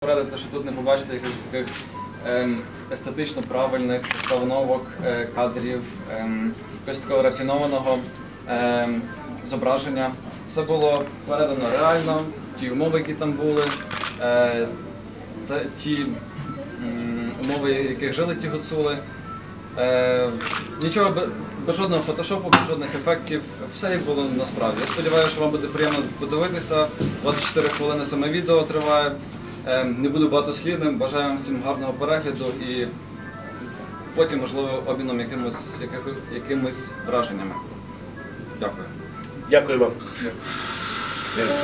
порадити, що тут не побачите якихось таких ем, естетично правильних постановок е, кадрів, ем, якогось такого рафінованого ем, зображення. Все було передано реально, ті умови, які там були, е, ті умови, в яких жили ті гуцули. Е, нічого без жодного фотошопу, без жодних ефектів. Все як було насправді. Я сподіваюся, що вам буде приємно подивитися. 24 хвилини саме відео триває. Ем, не буду багатослівним, бажаю вам всім гарного перегляду і потім, можливо, обміном якимось, якимись враженнями. Дякую. Дякую вам. Дякую.